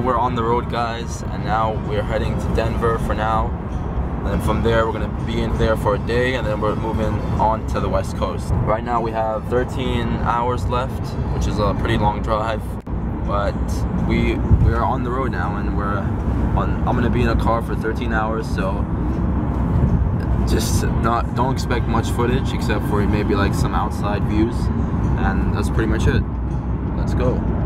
we're on the road, guys, and now we're heading to Denver for now. And from there, we're gonna be in there for a day, and then we're moving on to the West Coast. Right now, we have 13 hours left, which is a pretty long drive. But we we're on the road now, and we're on. I'm gonna be in a car for 13 hours, so just not don't expect much footage except for maybe like some outside views, and that's pretty much it. Let's go.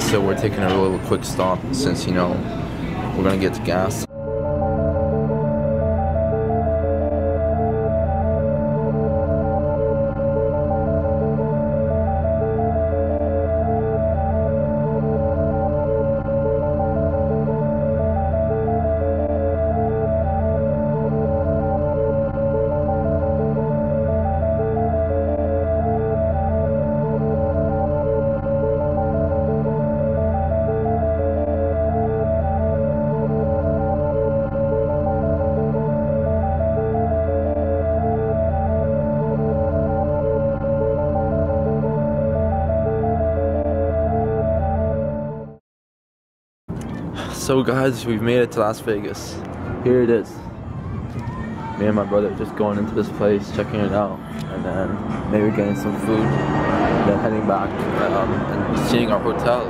So we're taking a little quick stop since you know we're gonna get to gas. So guys, we've made it to Las Vegas. Here it is. Me and my brother just going into this place, checking it out, and then maybe getting some food, and then heading back um, and seeing our hotel.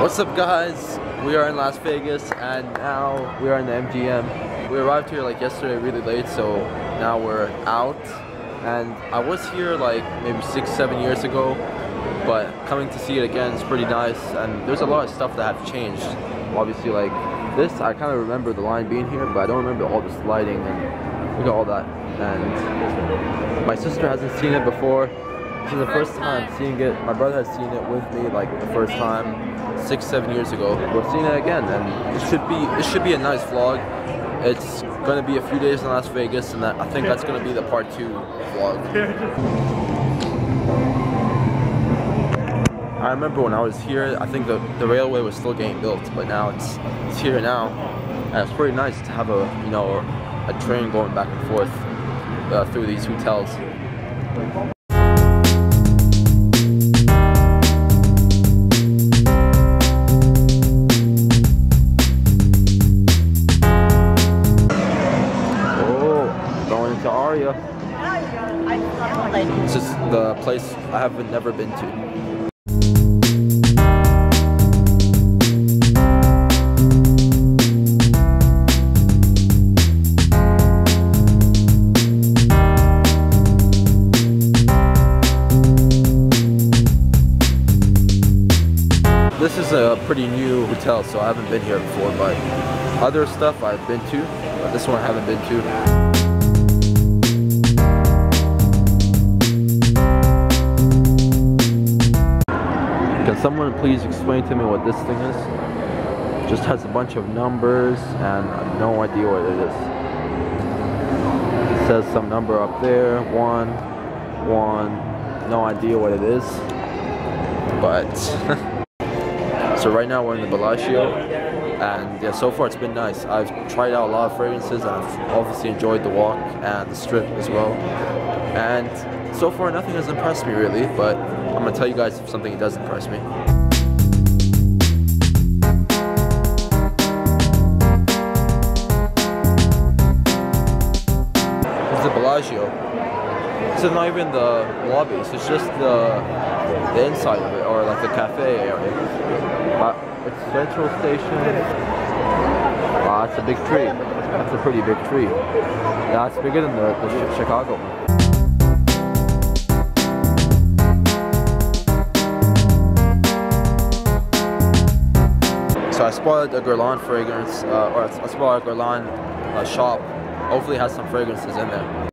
What's up guys? We are in Las Vegas and now we are in the MGM. We arrived here like yesterday really late so now we're out and I was here like maybe six, seven years ago but coming to see it again is pretty nice and there's a lot of stuff that have changed. Obviously like this I kind of remember the line being here but I don't remember all this lighting and look at all that and my sister hasn't seen it before this is the first time seeing it. My brother has seen it with me like the first time six, seven years ago. We're seeing it again and it should be it should be a nice vlog. It's gonna be a few days in Las Vegas and that, I think that's gonna be the part two vlog. I remember when I was here, I think the, the railway was still getting built, but now it's it's here now. And it's pretty nice to have a you know a train going back and forth uh, through these hotels. I haven't never been to. This is a pretty new hotel, so I haven't been here before, but other stuff I've been to, but this one I haven't been to. Someone please explain to me what this thing is? Just has a bunch of numbers and no idea what it is. It says some number up there, one, one, no idea what it is. But So right now we're in the Bellagio, and yeah, so far it's been nice. I've tried out a lot of fragrances, and I've obviously enjoyed the walk and the strip as well. And so far nothing has impressed me really, but I'm gonna tell you guys if something does impress me. Is the Bellagio. This is not even the lobby, it's just the the inside of it, or like the cafe area. Uh, it's Central Station. Wow, that's a big tree. That's a pretty big tree. It's bigger than the, the Chicago one. I spotted a Guerlain fragrance, uh, or I spotted a Guerlain uh, shop. Hopefully has some fragrances in there.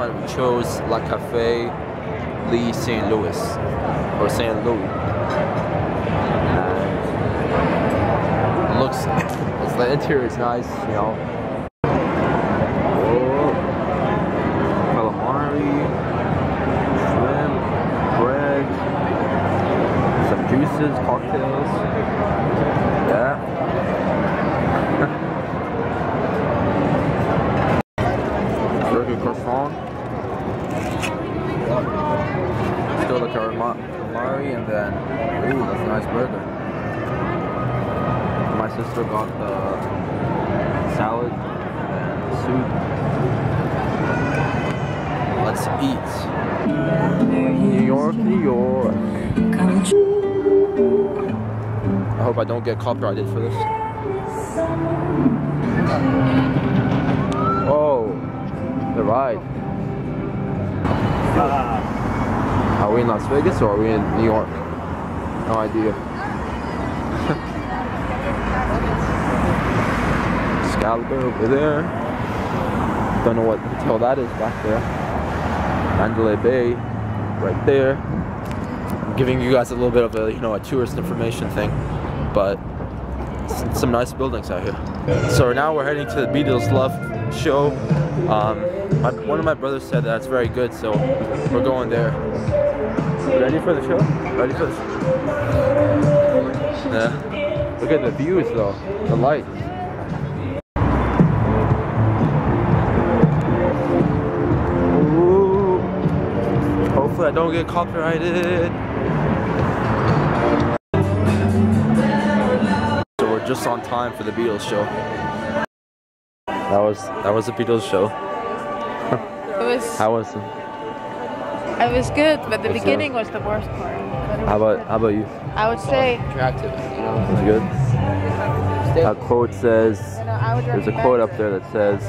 And we chose La Cafe Ile St. Louis or St. Louis. And looks, the interior is nice, you know. Oh, calamari, shrimp, bread, some juices, cocktails. Yeah. Burger croissant. Still the calamari and then, ooh, that's a nice burger. My sister got the salad and soup. Let's eat. New York, New York. I hope I don't get copyrighted for this. Oh, the ride. Ah. Are we in Las Vegas or are we in New York? No idea. Excalibur over there. Don't know what hotel that is back there. Mandalay Bay, right there. I'm giving you guys a little bit of a you know a tourist information thing, but some nice buildings out here. So now we're heading to the Beatles Love show. Um, my, one of my brothers said that it's very good, so we're going there. Ready for the show? Ready for the show? Yeah. Look at the views though, the lights. Ooh. Hopefully I don't get copyrighted. So we're just on time for the Beatles show. That was that was the Beatles show. It was How was it? It was good, but the Was it? beginning was the worst part. How about good. how about you? I would say attractive, you know. Was it good? A quote says you know, I there's a recommend- quote up there that says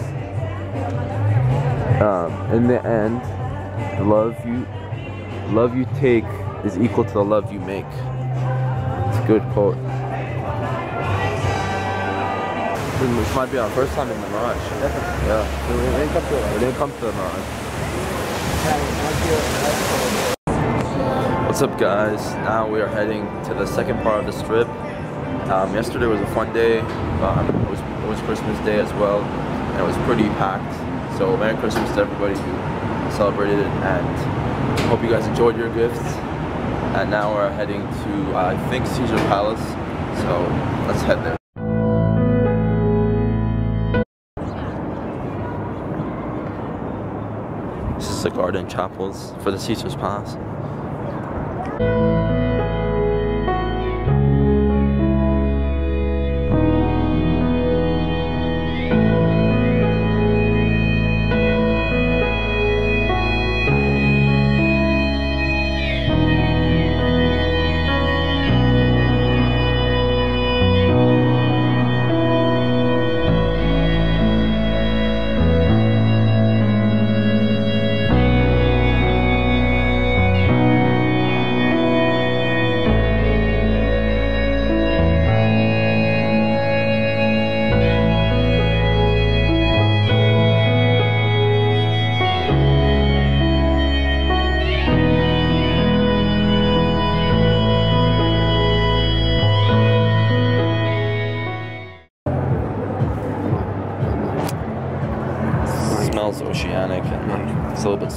um, in the end the love you love you take is equal to the love you make. It's a good quote. This might be our first time in the Mirage. Yeah. We didn't come to We didn't come to the Mirage. What's up, guys? Now we are heading to the second part of the strip. Um, yesterday was a fun day. Um, it, was, it was Christmas Day as well, and it was pretty packed. So Merry Christmas to everybody who celebrated it, and hope you guys enjoyed your gifts. And now we're heading to uh, I think Caesar Palace. So let's head there. Garden Chapels for the Caesar's Palace.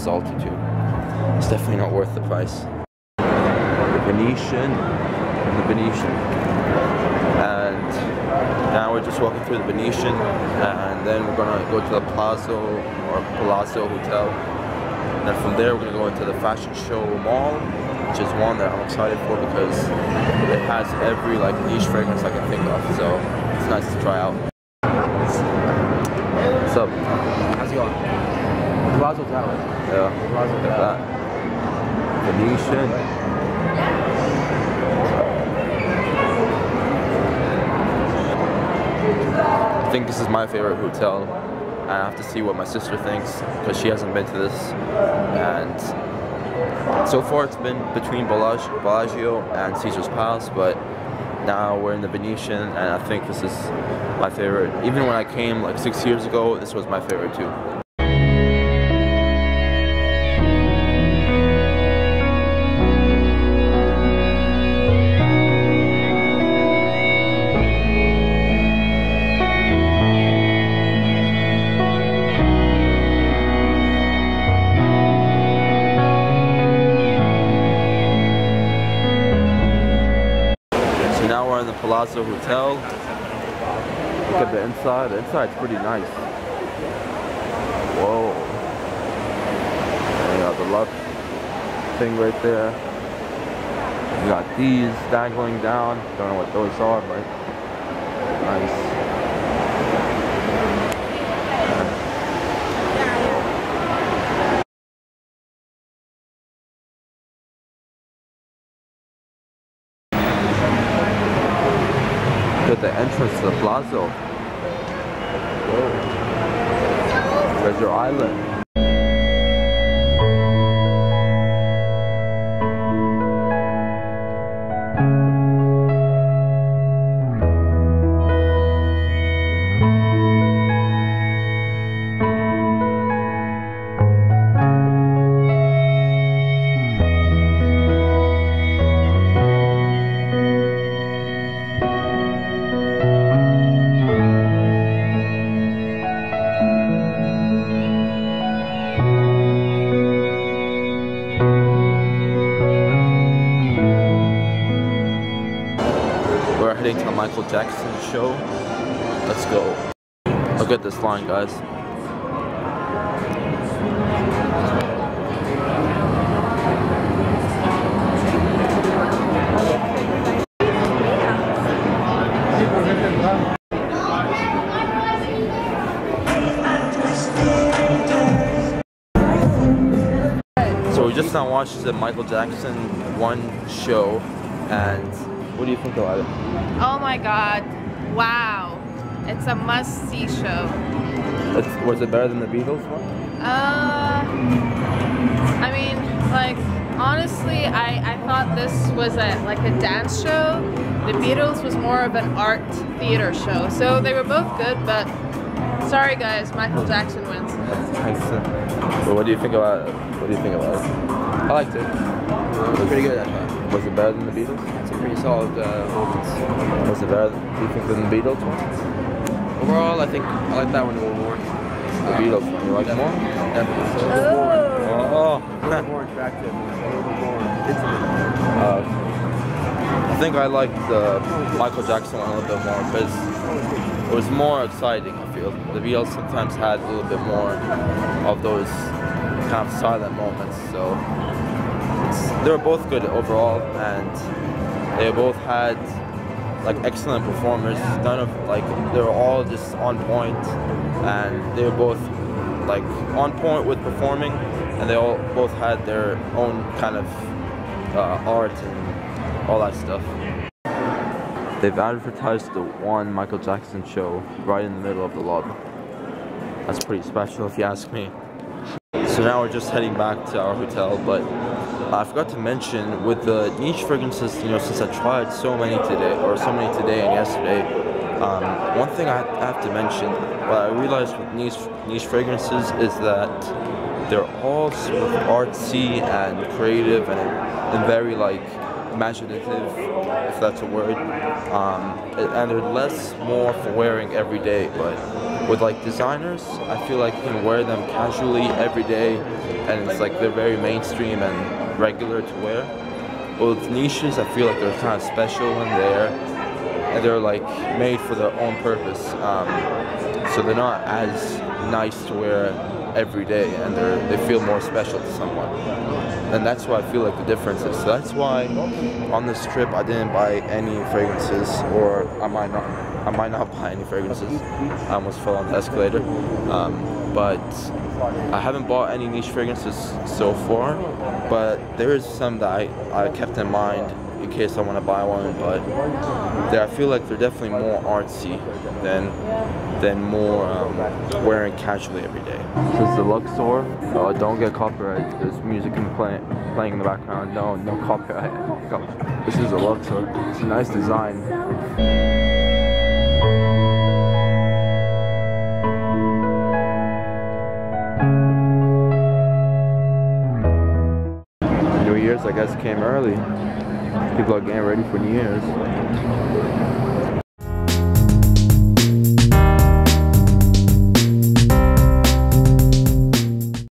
It's a little bit salty too. It's definitely not worth the price. The Venetian, the Venetian, and now we're just walking through the Venetian, and then we're gonna go to the Palazzo or Palazzo Hotel. And then from there we're gonna go into the Fashion Show Mall, which is one that I'm excited for because it has every like niche fragrance I can think of. So it's nice to try out. What's up? How's it going? Palazzo's that way. Yeah. Look at that. Venetian. I think this is my favorite hotel. I have to see what my sister thinks because she hasn't been to this. And so far it's been between Bellagio, Bellagio and Caesar's Palace, but now we're in the Venetian, and I think this is my favorite. Even when I came like six years ago, this was my favorite too. The Hotel. Look at the inside. The inside's pretty nice. Whoa. And you got the love thing right there. You got these dangling down. Don't know what those are, but nice. At the entrance to the Palazzo. Whoa. Treasure Island. A Michael Jackson show. Let's go. Look at this line, guys. So we just now watched the Michael Jackson one show, and what do you think about it? Oh my god. Wow. It's a must see show. It's, was it better than the Beatles one? Uh, I mean, like, honestly, I, I thought this was a like a dance show. The Beatles was more of an art theater show. So they were both good, but sorry guys, Michael Jackson wins. Thanks. But what do you think about it? What do you think about it? I liked it. It was pretty good, I thought. Was it better than the Beatles? Some pretty solid uh, moments. Was it better, do you think, than the Beatles one? Overall, I think I like that one a little more. The Beatles one, you like more? Definitely. So, Oh. a little more attractive, a little more intimate. Uh, I think I liked the Michael Jackson one a little bit more because it was more exciting. I feel the Beatles sometimes had a little bit more of those kind of silent moments. So they were both good overall, and they both had like excellent performers. None of like they were all just on point, and they were both like on point with performing, and they all both had their own kind of uh, art and all that stuff. They've advertised the one Michael Jackson show right in the middle of the lobby. That's pretty special if you ask me. So now we're just heading back to our hotel, but I forgot to mention with the niche fragrances, you know, since I tried so many today, or so many today and yesterday, um, one thing I have to mention, what I realized with niche, niche fragrances is that they're all sort of artsy and creative and, and very like imaginative, if that's a word. Um, and they're less more for wearing every day, but with like designers, I feel like you can wear them casually every day, and it's like they're very mainstream and regular to wear. But with niches, I feel like they're kind of special in there, and they're like made for their own purpose. Um, so they're not as nice to wear every day, and they they feel more special to someone. And that's why I feel like the difference is. So that's why on this trip I didn't buy any fragrances, or I might not. I might not buy any fragrances. I almost fell on the escalator. Um, but I haven't bought any niche fragrances so far. But there is some that I, I kept in mind in case I want to buy one. But I feel like they're definitely more artsy than than more um, wearing casually every day. This is the Luxor. Uh, don't get copyright. There's music in play, playing in the background. No, no copyright. This is a Luxor. It's a nice design. came early. People are getting ready for New Year's.